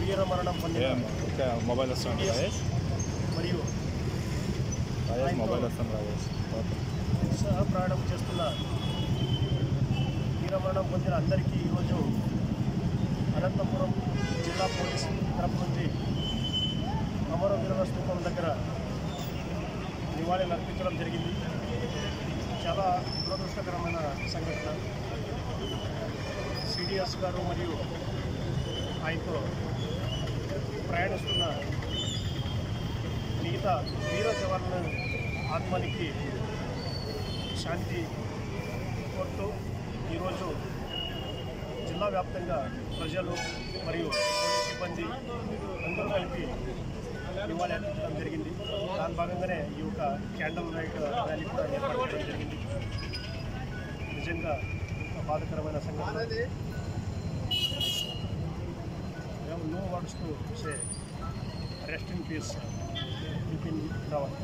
వీరమరణం పొందిన okay mobile వస్తుంది రాజేష్ మరియు రాజేష్ మొబైల్ చేస్తున్న వీరమరణం పొందిన అందరికీ ఈరోజు అనంతపురం జిల్లా పోలీస్ తరపు నుంచి అమరవీరుల స్థూపం దగ్గర నివాళులు అర్పించడం జరిగింది. చాలా దురదృష్టకరమైన సంఘటన. సిడిఎస్ గారు మరియు ఆయనతో ప్రయాణిస్తున్న మిగతా వీర జవాన్లను ఆత్మనికి శాంతి కోరుతూ ఈరోజు జిల్లా వ్యాప్తంగా ప్రజలు మరియు సిబ్బంది అందరూ కలిపి నివాళి అర్పించడం జరిగింది. దాని భాగంగానే ఈ యొక్క క్యాండల్ లైట్ ర్యాలీ కూడా ఏర్పాటు చేయడం జరిగింది. నిజంగా బాధకరమైన సంఘటన. No words to say rest in peace Vipin రావాలి.